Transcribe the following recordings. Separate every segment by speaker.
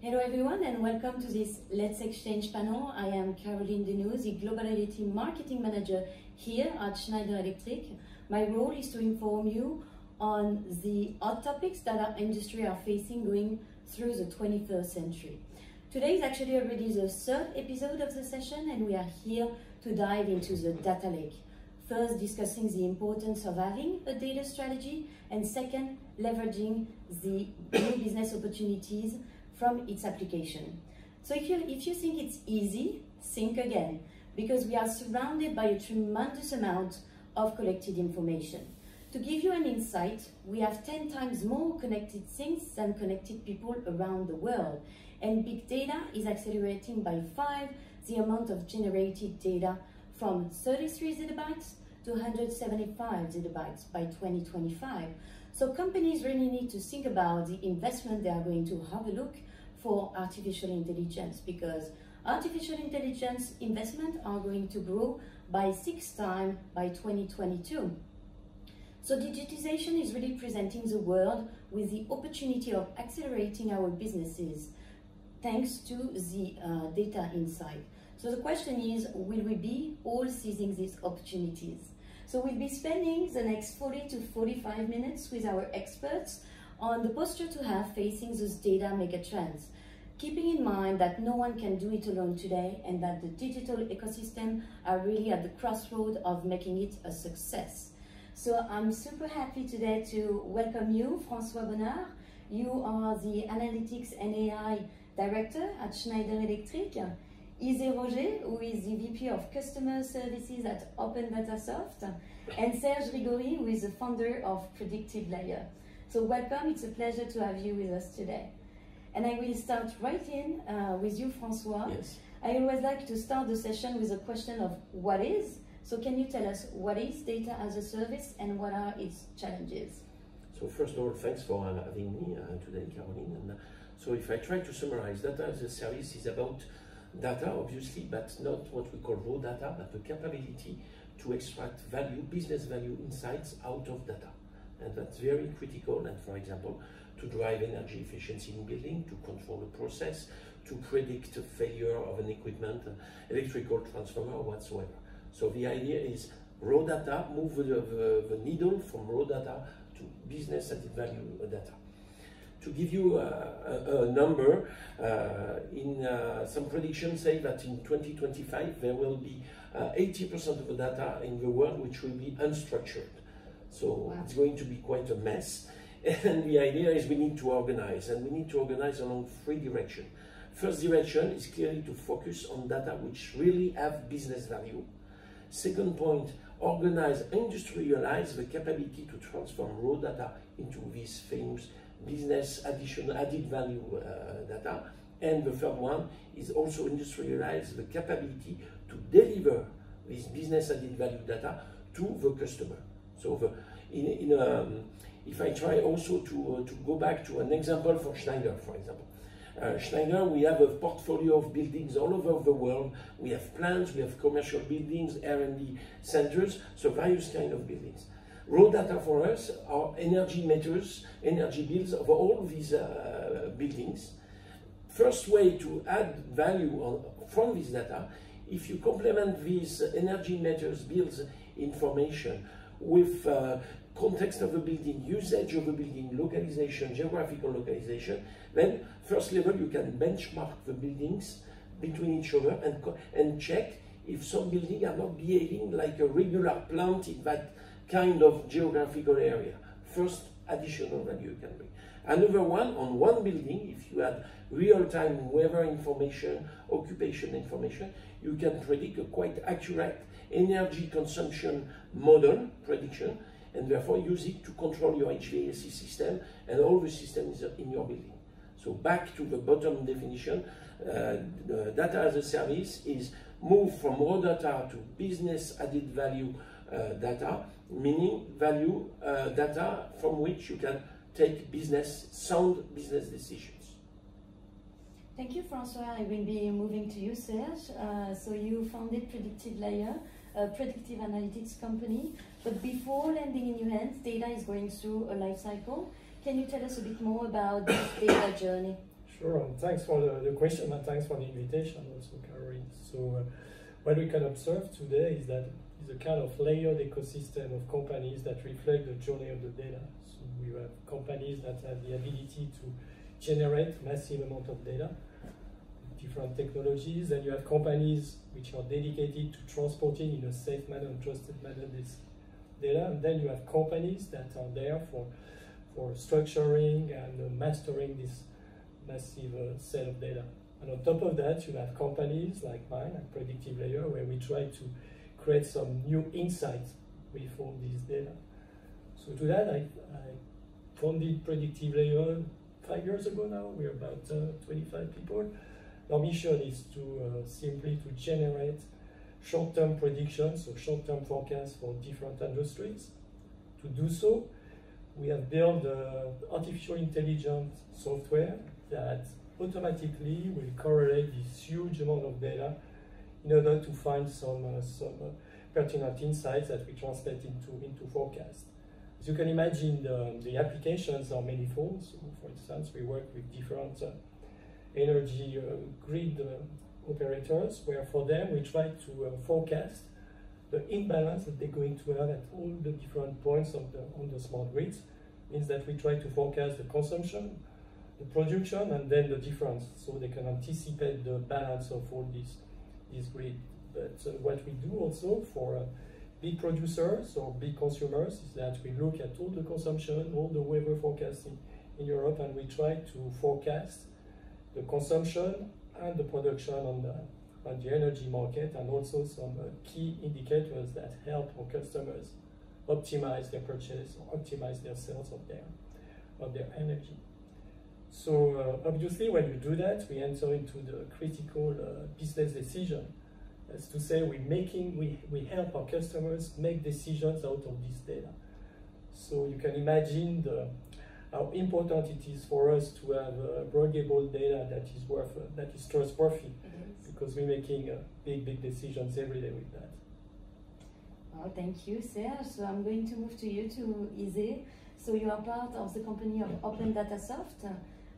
Speaker 1: Hello everyone and welcome to this Let's Exchange panel. I am Caroline Deneuve, the Global Marketing Manager here at Schneider Electric. My role is to inform you on the hot topics that our industry are facing going through the 21st century. Today is actually already the third episode of the session and we are here to dive into the data lake. First, discussing the importance of having a data strategy and second, leveraging the new business opportunities from its application. So if you, if you think it's easy, think again, because we are surrounded by a tremendous amount of collected information. To give you an insight, we have 10 times more connected things than connected people around the world. And big data is accelerating by five the amount of generated data from 33 zettabytes to 175 zettabytes by 2025. So companies really need to think about the investment they are going to have a look for artificial intelligence because artificial intelligence investment are going to grow by six times by 2022. So digitization is really presenting the world with the opportunity of accelerating our businesses thanks to the uh, data insight. So the question is, will we be all seizing these opportunities? So we'll be spending the next 40 to 45 minutes with our experts on the posture to have facing those data megatrends, keeping in mind that no one can do it alone today and that the digital ecosystem are really at the crossroad of making it a success. So I'm super happy today to welcome you, François Bonnard. You are the Analytics and AI Director at Schneider Electric. Ise Roger, who is the VP of Customer Services at Opendatasoft, and Serge Rigori, who is the founder of Predictive Layer. So welcome, it's a pleasure to have you with us today. And I will start right in uh, with you, Francois.
Speaker 2: Yes.
Speaker 1: I always like to start the session with a question of what is. So can you tell us what is data as a service and what are its challenges?
Speaker 2: So first of all, thanks for having me uh, today, Caroline. And uh, so if I try to summarize, data as a service is about data, obviously, but not what we call raw data, but the capability to extract value, business value insights out of data. And that's very critical. And for example, to drive energy efficiency in building, to control the process, to predict a failure of an equipment, electrical transformer, or whatsoever. So the idea is raw data, move the, the, the needle from raw data to business added value data. To give you a, a, a number, uh, in uh, some predictions say that in 2025 there will be 80% of the data in the world which will be unstructured. So
Speaker 1: Wow.
Speaker 2: it's going to be quite a mess. And the idea is we need to organize, and we need to organize along three directions. First direction is clearly to focus on data which really have business value. Second point, organize, industrialize the capability to transform raw data into these famous business additional added value uh, data. And the third one is also industrialize the capability to deliver this business added value data to the customer. So the, in, in um, if I try also to, uh, to go back to an example for Schneider, for example. Uh, Schneider, we have a portfolio of buildings all over the world. We have plants, we have commercial buildings, R&D centers, so various kind of buildings. Raw data for us are energy meters, energy bills of all these uh, buildings. First way to add value on, from this data, if you complement these energy meters, bills, information with uh, context of the building, usage of the building, localization, geographical localization, then first level you can benchmark the buildings between each other and, and check if some buildings are not behaving like a regular plant in that kind of geographical area. First additional value you can bring. Another one on one building, if you had real-time weather information, occupation information, you can predict a quite accurate energy consumption model prediction and therefore use it to control your HVAC system and all the systems in your building. So back to the bottom definition, uh, the data as a service is move from raw data to business added value uh, data, meaning value uh, data from which you can take business, sound business decisions.
Speaker 1: Thank you, Francois. I will be moving to you, Serge. Uh, so you founded Predictive Layer, a predictive analytics company. But before landing in your hands, data is going through a life cycle. Can you tell us a bit more about this data journey?
Speaker 3: Sure, and thanks for the, the question and thanks for the invitation also, Caroline. So, uh, what we can observe today is that is a kind of layered ecosystem of companies that reflect the journey of the data. So, we have companies that have the ability to generate massive amount of data, different technologies, and you have companies which are dedicated to transporting in a safe manner and trusted manner this data, and then you have companies that are there for for structuring and mastering this massive uh, set of data. And on top of that, you have companies like mine, like Predictive Layer, where we try to create some new insights with all these data. So to that, I, I founded Predictive Layer five years ago now. We're about uh, 25 people. Our mission is to uh, simply to generate short-term predictions, so short-term forecasts for different industries. To do so, we have built uh, artificial intelligence software that automatically will correlate this huge amount of data in order to find some, uh, some uh, pertinent insights that we translate into, into forecast. As you can imagine, the, the applications are manifold. So for instance, we work with different uh, energy uh, grid uh, operators, where for them we try to uh, forecast the imbalance that they're going to have at all the different points of the, on the smart grids. Means that we try to forecast the consumption, the production and then the difference so they can anticipate the balance of all this, these grid. But uh, what we do also for uh, big producers or big consumers is that we look at all the consumption, all the weather forecasting in Europe and we try to forecast the consumption and the production on the, on the energy market and also some uh, key indicators that help our customers optimize their purchase or optimize their sales of their, of their energy. So uh, obviously, when you do that, we enter into the critical uh, business decision. As to say, we're making we, we help our customers make decisions out of this data. So you can imagine the, how important it is for us to have uh, ruggable data that is worth uh, that is trustworthy, because we're making uh, big big decisions every day with that.
Speaker 1: Oh, thank you, Serge. So I'm going to move to you, to Ise. So you are part of the company of Opendatasoft uh,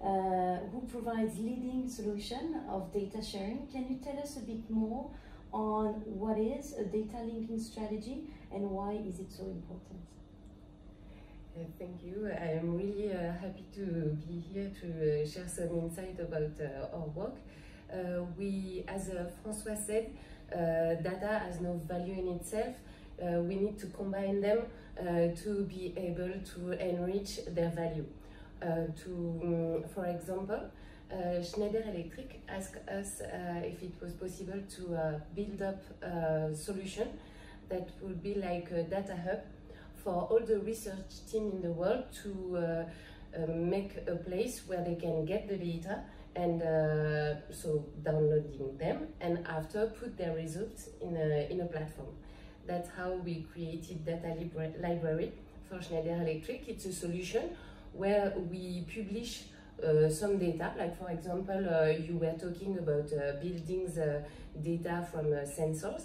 Speaker 1: who provides leading solution of data sharing. Can you tell us a bit more on what is a data linking strategy and why is it so important?
Speaker 4: Uh, thank you. I am really uh, happy to be here to uh, share some insight about uh, our work. Uh, we, as François said, data has no value in itself. we need to combine them to be able to enrich their value. Uh, to, um, for example, uh, Schneider Electric asked us uh, if it was possible to build up a solution that would be like a data hub for all the research team in the world to make a place where they can get the data and uh, so downloading them and after put their results in a, in a platform. That's how we created Data Library for Schneider Electric. It's a solution where we publish uh, some data, like for example, uh, you were talking about uh, buildings uh, data from uh, sensors.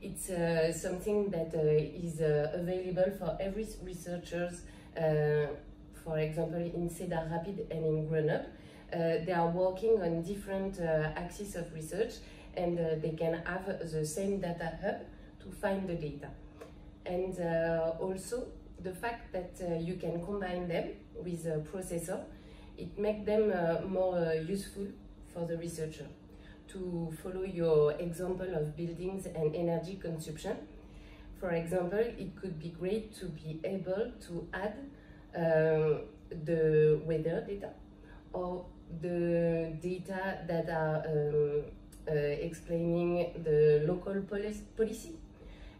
Speaker 4: It's uh, something that is available for every researchers, for example, in Cedar Rapids and in Grenoble. they are working on different axes of research and they can have the same data hub to find the data. And also, the fact that uh, you can combine them with a processor, it makes them uh, more uh, useful for the researcher. To follow your example of buildings and energy consumption, for example, it could be great to be able to add um, the weather data or the data that are um, uh, explaining the local policy.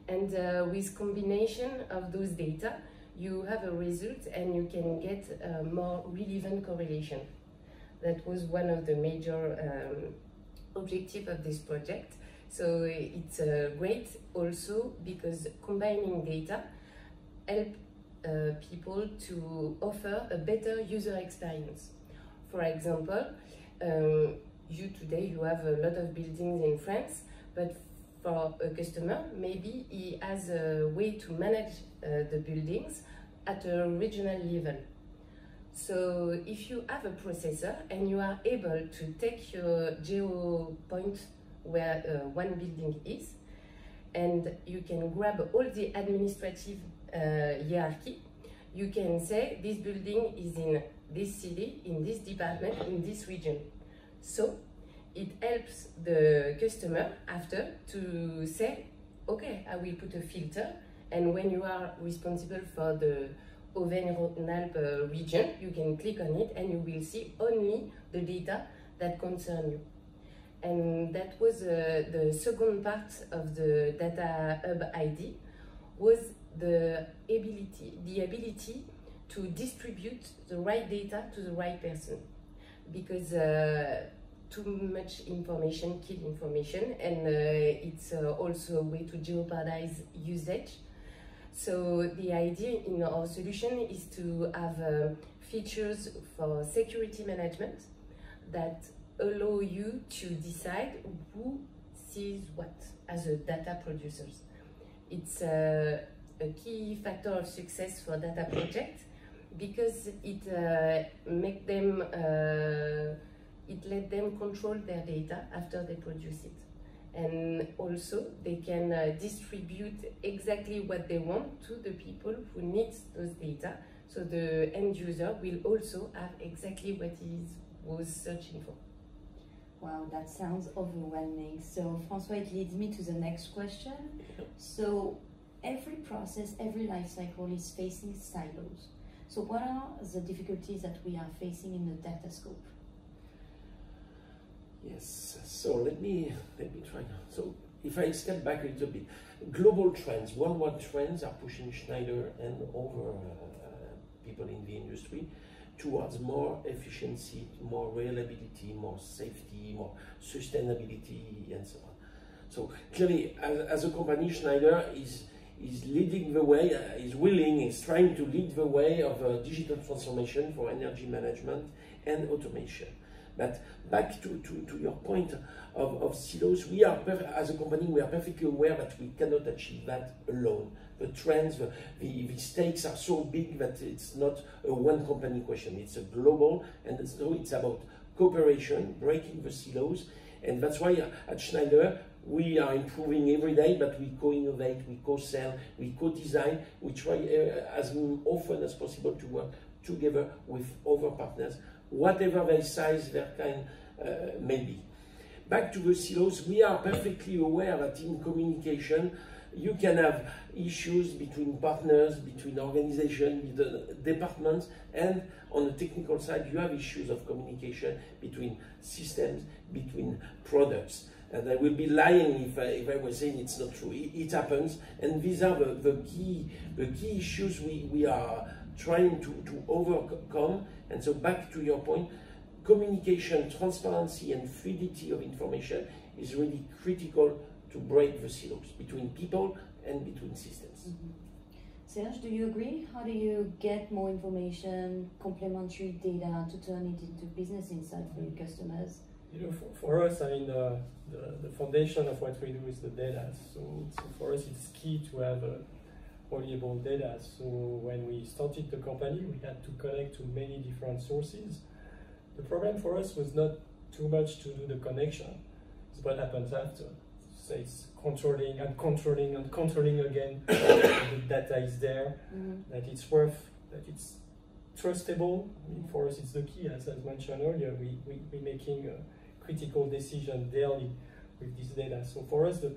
Speaker 4: And uh, with combination of those data, you have a result and you can get a more relevant correlation. That was one of the major um, objective of this project. So it's uh, great also because combining data help uh, people to offer a better user experience. For example, um, you today you have a lot of buildings in France, but for a customer, maybe he has a way to manage uh, the buildings at a regional level. So if you have a processor and you are able to take your geo point where uh, one building is, and you can grab all the administrative uh, hierarchy, you can say this building is in this city, in this department, in this region. So it helps the customer after to say, okay, I will put a filter, and when you are responsible for the Auvergne-Rhône-Alpes region, you can click on it and you will see only the data that concern you. And that was uh, the second part of the Data Hub ID, was the ability, the ability to distribute the right data to the right person. Because uh, too much information kill information and uh, it's uh, also a way to jeopardize usage so the idea in our solution is to have uh, features for security management that allow you to decide who sees what as a data producers. It's uh, a key factor of success for data projects because it uh, make them uh, it let them control their data after they produce it and also they can uh, distribute exactly what they want to the people who need those data so the end user will also have exactly what he was searching for
Speaker 1: Wow, that sounds overwhelming. So, Francois, it leads me to the next question. So, every process, every life cycle is facing silos. So, what are the difficulties that we are facing in the data scope?
Speaker 2: Yes. So let me let me try. So if I step back a little bit, global trends, worldwide trends are pushing Schneider and over uh, people in the industry towards more efficiency, more reliability, more safety, more sustainability, and so on. So clearly, as, as a company, Schneider is is leading the way, uh, is willing, is trying to lead the way of uh, digital transformation for energy management and automation. But back to, to, to your point of, of silos, we are, as a company, we are perfectly aware that we cannot achieve that alone. The trends, the, the, the stakes are so big that it's not a one company question. It's a global, and so it's about cooperation, breaking the silos, and that's why at Schneider we are improving every day, but we co-innovate, we co-sell, we co-design, we try uh, as often as possible to work together with other partners whatever their size, their kind uh, may be. Back to the silos, we are perfectly aware that in communication, you can have issues between partners, between organizations, departments, and on the technical side, you have issues of communication between systems, between products. And I will be lying if I, if I was saying it's not true. It, it happens, and these are the, the, key, the key issues we, we are trying to, to overcome. And so back to your point, communication, transparency and fluidity of information is really critical to break the silos between people and between systems. Mm -hmm.
Speaker 1: Serge, do you agree? How do you get more information, complementary data to turn it into business insight for your customers?
Speaker 3: You know, for, for us, I mean, uh, the, the foundation of what we do is the data. So, so for us, it's key to have a valuable data. So when we started the company, we had to connect to many different sources. The problem for us was not too much to do the connection. It's what happens after. So it's controlling and controlling and controlling again. the data is there, mm -hmm. that it's worth, that it's trustable. I mean, for us, it's the key. As I mentioned earlier, we, we, we're making a critical decision daily with this data. So for us, the,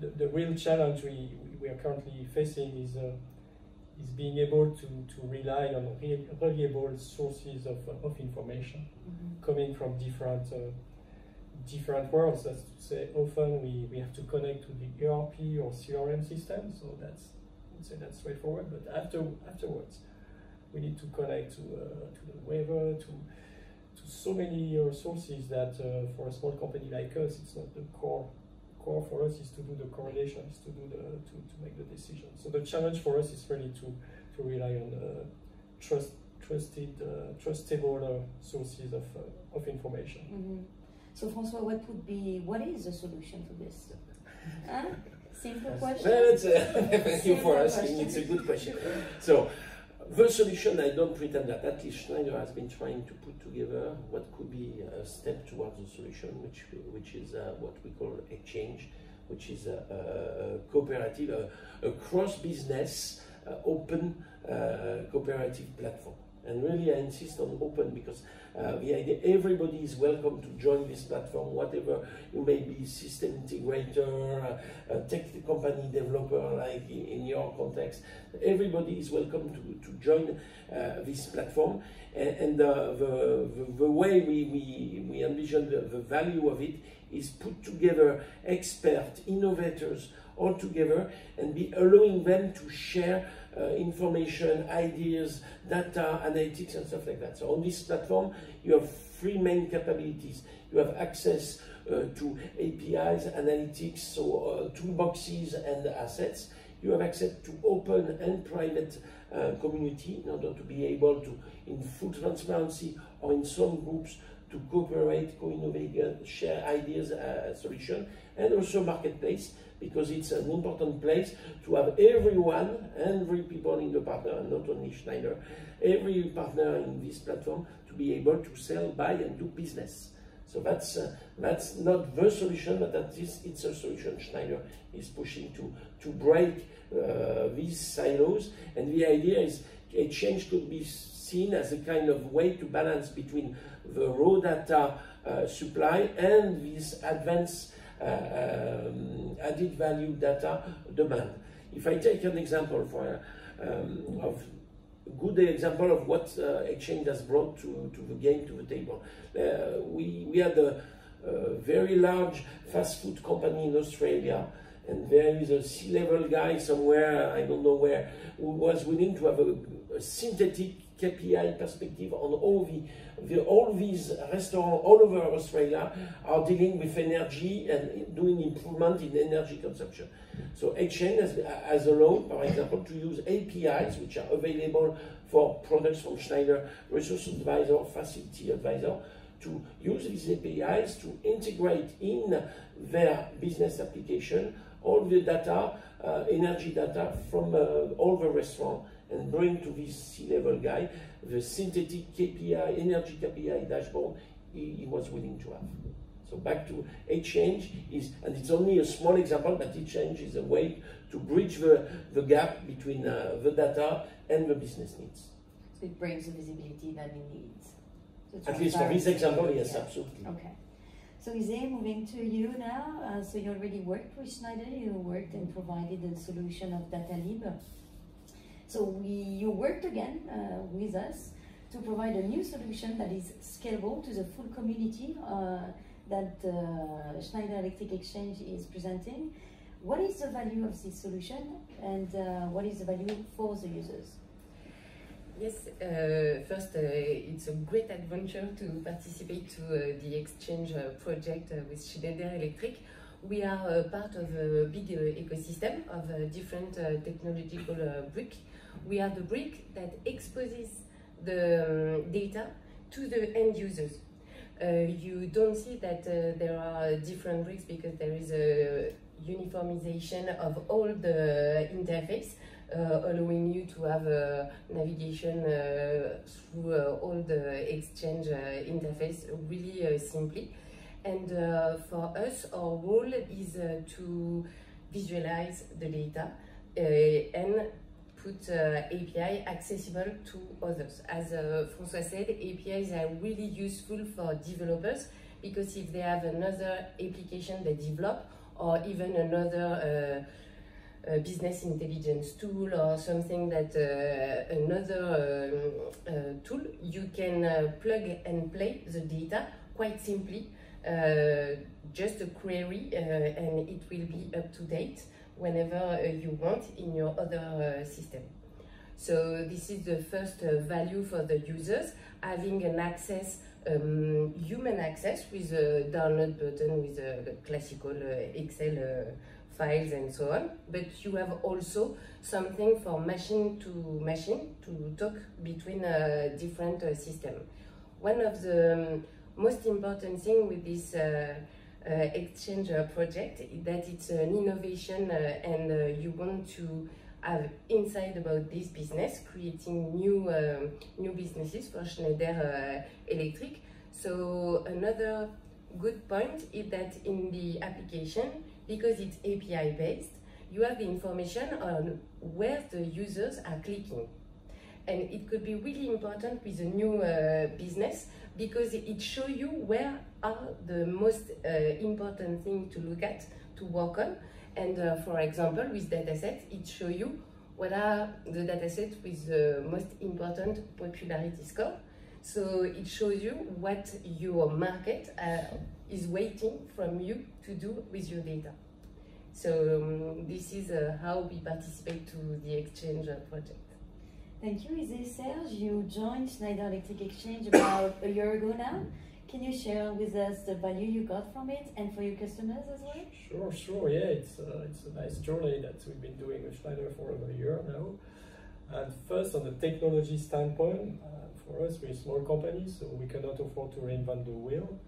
Speaker 3: the, the, real challenge we, we are currently facing is uh, is being able to, to rely on reliable sources of, uh, of information mm -hmm. coming from different uh, different worlds. That's to say, often we, we have to connect to the ERP or CRM system, so that's I would say that's straightforward. But after afterwards, we need to connect to uh, to the weather, to to so many sources that uh, for a small company like us, it's not the core core for us is to do the correlation, is to do the to, to make the decision. So the challenge for us is really to to rely on uh, trust trusted uh, trustable uh, sources of uh, of information.
Speaker 1: Mm -hmm. So François, what would be what is the solution to this? huh? Simple question.
Speaker 2: Well, thank you for asking. It's a good question. So the solution, I don't pretend that. At least Schneider has been trying to put together what could be a step towards the solution, which which is uh, what we call exchange, which is a, a, cooperative, a, a cross-business, uh, open uh, cooperative platform. And really, I insist on open because uh, the idea everybody is welcome to join this platform, whatever you may be, system integrator, uh, tech company developer, like in, in, your context. Everybody is welcome to, to join uh, this platform. And, and uh, the, the, the, way we, we, we envision the, the value of it is put together expert innovators all together and be allowing them to share information, ideas, data, analytics, and stuff like that. So on this platform, you have three main capabilities. You have access uh, to APIs, analytics, so uh, toolboxes and assets. You have access to open and private uh, community in order to be able to, in full transparency or in some groups, to cooperate, co-innovate, uh, share ideas, uh, solution, and also marketplace because it's an important place to have everyone, every people in the partner, not only Schneider, every partner in this platform to be able to sell, buy, and do business. So that's uh, that's not the solution, but that is it's a solution Schneider is pushing to to break uh, these silos. And the idea is Exchange could be seen as a kind of way to balance between the raw data uh, supply and this advanced uh, um, added value data demand. If I take an example for um, of good example of what uh, exchange has brought to, to the game to the table. Uh, we, we had a, a, very large fast food company in Australia and there is a C-level guy somewhere, I don't know where, who was willing to have a, a synthetic KPI perspective on all the the, all these restaurants all over Australia are dealing with energy and doing improvement in energy consumption. So Exchange has, has allowed, for example, to use APIs which are available for products from Schneider, Resource Advisor, Facility Advisor, to use these APIs to integrate in their business application all the data, uh, energy data from uh, all the restaurants and bring to this C-level guy the synthetic KPI, energy KPI dashboard he, he, was willing to have. So back to exchange is, and it's only a small example, but exchange is a way to bridge the, the gap between uh, the data and the business needs.
Speaker 1: So it brings the visibility that it needs.
Speaker 2: So At least for this example, yes, yeah. absolutely.
Speaker 1: Okay. So Izzy, moving to you now. Uh, so you already worked with Schneider, you worked and provided the solution of DataLib. So we, you worked again uh, with us to provide a new solution that is scalable to the full community uh, that uh, Schneider Electric Exchange is presenting. What is the value of this solution and uh, what is the value for the users?
Speaker 4: Yes, uh, first, uh, it's a great adventure to participate to uh, the exchange uh, project uh, with Schneider Electric. We are part of a big ecosystem of different technological bricks we are the brick that exposes the um, data to the end users. Uh, you don't see that uh, there are different bricks because there is a uniformization of all the interface, uh, allowing you to have a navigation uh, through uh, all the exchange uh, interface really simply. And for us, our role is to visualize the data and put uh, API accessible to others. As uh, François said, APIs are really useful for developers because if they have another application they develop or even another uh, business intelligence tool or something that uh, another um, uh, tool, you can uh, plug and play the data quite simply. just a query and it will be up to date whenever uh, you want in your other uh, system. So this is the first uh, value for the users, having an access, um, human access with a download button with a classical Excel files and so on, but you have also something for machine to machine to talk between uh, different uh, systems. One of the um, most important thing with this uh, uh, exchange uh, project that it's an innovation uh, and you want to have insight about this business, creating new um, new businesses for Schneider Electric. So another good point is that in the application, because it's API based, you have the information on where the users are clicking. And it could be really important with a new uh, business because it shows you where are the most uh, important things to look at, to work on. And uh, for example, with datasets, it shows you what are the datasets with the most important popularity score. So it shows you what your market uh, is waiting from you to do with your data. So um, this is uh, how we participate to the exchange uh, project.
Speaker 1: Thank you, Isé Serge. You joined Schneider Electric Exchange about a year ago now. Can you share with us the value you got from it and for your customers as well?
Speaker 3: Sure, sure. Yeah, it's uh, it's a nice journey that we've been doing with Schneider for over a year now. And first, on the technology standpoint, uh, for us, we're a small company, so we cannot afford to reinvent the wheel.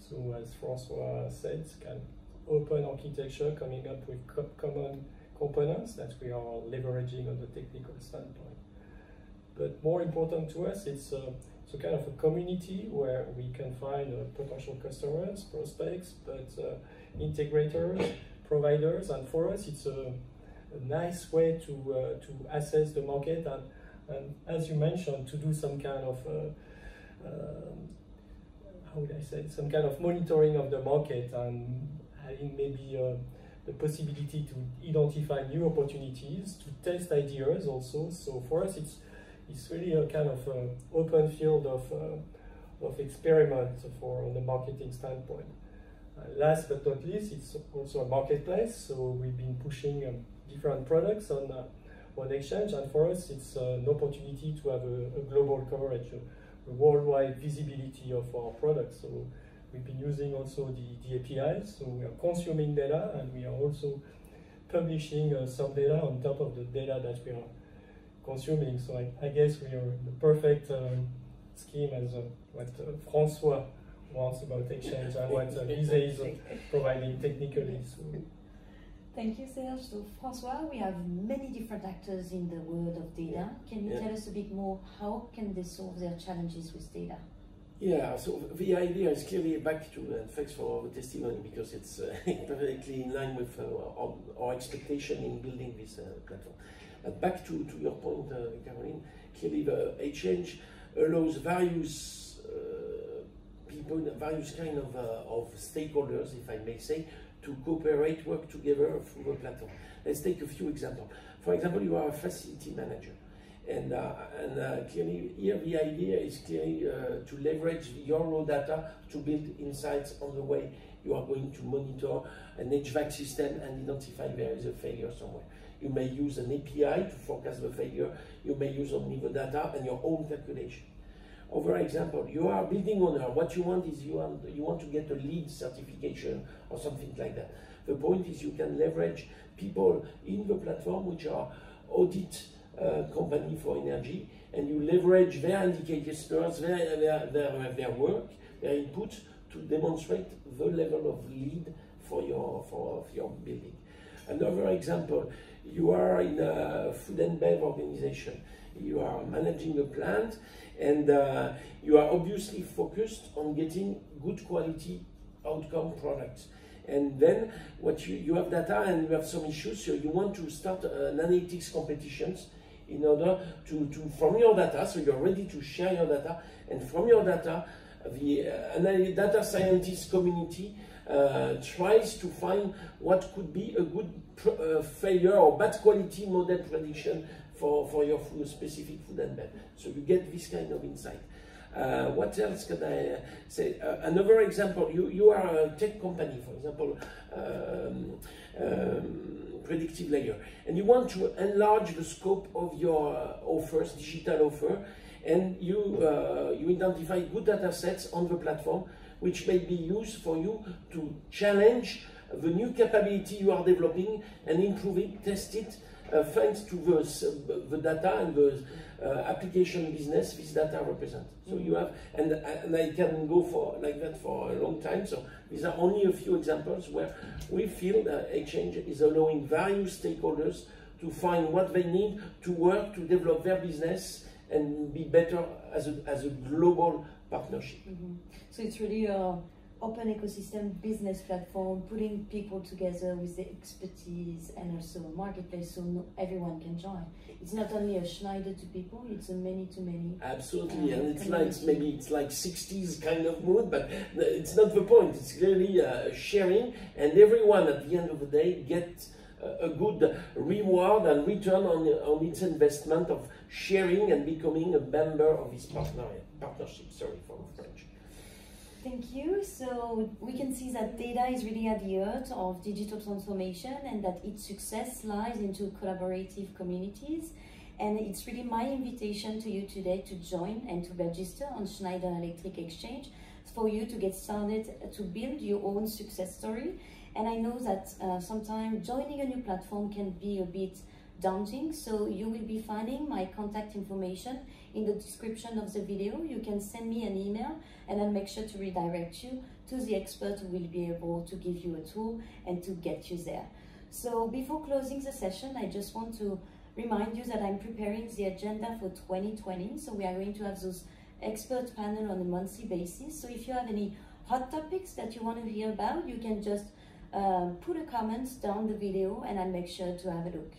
Speaker 3: So, as Francois said, it's kind of open architecture coming up with co common components that we are leveraging on the technical standpoint. But more important to us, it's uh, so kind of a community where we can find uh, potential customers, prospects, but uh, integrators, providers, and for us it's a, a nice way to uh, to assess the market and, and as you mentioned to do some kind of uh, um, how would I say some kind of monitoring of the market and having maybe uh, the possibility to identify new opportunities, to test ideas also. So for us it's it's really a kind of uh, open field of, uh, of experiment for on the marketing standpoint. Uh, last but not least, it's also a marketplace, so we've been pushing um, different products on on exchange, and for us, it's an opportunity to have a, a global coverage, a, worldwide visibility of our products. So we've been using also the, the APIs, so we are consuming data, and we are also publishing uh, some data on top of the data that we are consuming. So I, I guess we are the perfect um, scheme as uh, what uh, Francois wants about exchange and what uh, is uh, providing technically. So.
Speaker 1: Thank you, Serge. So, Francois, we have many different actors in the world of data. Can you yeah. tell us a bit more how can they solve their challenges with data?
Speaker 2: Yeah, so the idea is clearly back to, and thanks for the testimony because it's uh, perfectly in line with uh, our, our, expectation in building this uh, platform. But back to, to your point, uh, Caroline, clearly the exchange allows various uh, people, various kind of, uh, of stakeholders, if I may say, to cooperate, work together through the platform. Let's take a few examples. For example, you are a facility manager. And, uh, and uh, clearly here the idea is clearly uh, to leverage your raw data to build insights on the way you are going to monitor an HVAC system and identify there is a failure somewhere. You may use an API to forecast the failure. You may use only the data and your own calculation. Over example, you are building owner. What you want is you want, you want to get a LEED certification or something like that. The point is you can leverage people in the platform which are audit Uh, company for energy and you leverage their indicators, their, their, their, uh, their work, their input to demonstrate the level of LEED for your, for, for your building. Another example, you are in a food and bev organization. You are managing a plant and uh, you are obviously focused on getting good quality outcome products. And then what you, you have data and you have some issues, so you want to start an analytics competitions in order to, to from your data, so you're ready to share your data, and from your data, the uh, data scientist community uh, tries to find what could be a good uh, failure or bad quality model prediction for, for your food, specific food and bev. So you get this kind of insight. Uh, what else can I say? Uh, another example, you, you are a tech company, for example, um, um, predictive layer, and you want to enlarge the scope of your offers, digital offer, and you, you identify good data sets on the platform which may be used for you to challenge the new capability you are developing and improve it, test it, uh, thanks to the, uh, the data and the uh, application business this data represents. So you have, and, and I can go for like that for a long time. So these are only a few examples where we feel that Exchange is allowing various stakeholders to find what they need to work to develop their business and be better as a, as a global partnership.
Speaker 1: Mhm. So it's really a open ecosystem business platform, putting people together with the expertise and also a marketplace so no, everyone can join. It's not only a Schneider to people, it's a many to many.
Speaker 2: Absolutely,
Speaker 1: Um,
Speaker 2: and it's
Speaker 1: community.
Speaker 2: like maybe it's like 60s kind of mood, but it's not the point. It's clearly uh, sharing, and everyone at the end of the day gets a a good reward and return on, on its investment of sharing and becoming a member of this partner, partnership. Sorry for the French.
Speaker 1: Thank you. So we can see that data is really at the heart of digital transformation and that its success lies into collaborative communities. And it's really my invitation to you today to join and to register on Schneider Electric Exchange for you to get started to build your own success story. And I know that uh, sometimes joining a new platform can be a bit daunting, so you will be finding my contact information in the description of the video. You can send me an email and I'll make sure to redirect you to the expert who will be able to give you a tool and to get you there. So before closing the session, I just want to remind you that I'm preparing the agenda for 2020. So we are going to have those expert panel on a monthly basis. So if you have any hot topics that you want to hear about, you can just um, put a comment down the video and I'll make sure to have a look.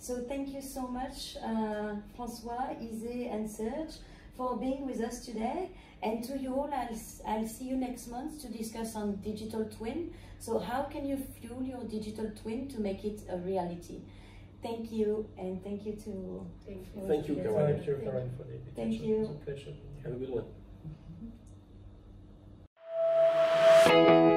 Speaker 1: So thank you so much, uh, Francois, Ise, and Serge, for being with us today. And to you all, I'll, I'll see you next month to discuss on digital twin. So how can you fuel your digital twin to make it a reality? Thank you, and thank you to...
Speaker 4: Thank you,
Speaker 2: thank you Karen.
Speaker 3: Thank you, Karen, for the invitation.
Speaker 1: Thank you.
Speaker 3: It's a pleasure.
Speaker 2: Have a good one. Mm-hmm.